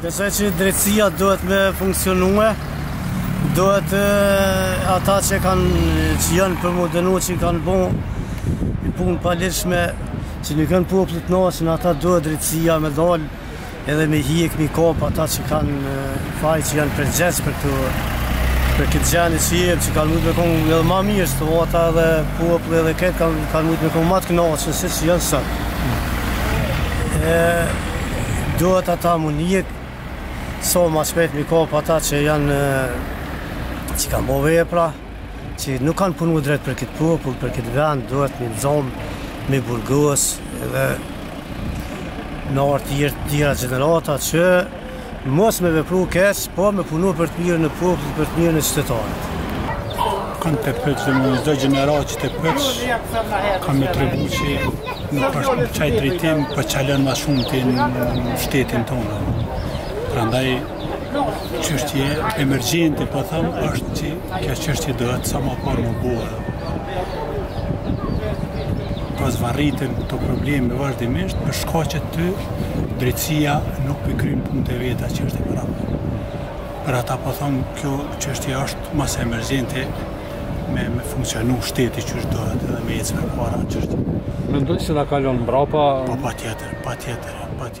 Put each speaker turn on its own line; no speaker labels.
Besoj që drejtësia duhet me funksionue, duhet ata që kanë që janë për m'u dënu që kanë bo i punë paligjshme, që i kanë popullit në asë në ata duhet drejtësia me dalë edhe me i hjek me i kap ata që kanë faj që janë përgjegjës për të për këtë gjendje që jemë që kanë mujtë me konë edhe ma mirë, së të veta edhe popullit edhe këtë kanë mujtë me konë ma të kënaqun si që janë sot. E, duhet ata m'u ndjek, sa ma shpejt m'i kap ata që janë, që kanë bo vepra, që nuk kanë punu drejt për këtë popull, për këtë vend, duhet m'i dënu, m'i burgos, edhe në ardhtë tjera gjenerata që Mos me vepru keq, po me punu për të mirën e popullit, për të mirën e qytetarëve.
Kanë të pëtë dhe më nëzdo gjenerat që të pëtë, kanë me tregu që nuk është në qaj drejtim për po çalon ma shumë te në shtetin tonë. Prandaj, çështje emergjente, po them, është që kjo çështje duhet sa ma parë m'u bërë. Po zvarriten probleme vazhdimisht, për shkak që Drejtësia nuk p'i kryen punët e veta qysh e para punë. Për ata po thom kjo çështje është ma së emergjente me, me funksionu shteti qysh duhet edhe me ecë me para qysh.
Mendoj se na kalon mbrapa.
Po patjetër, patjetër, patjetër.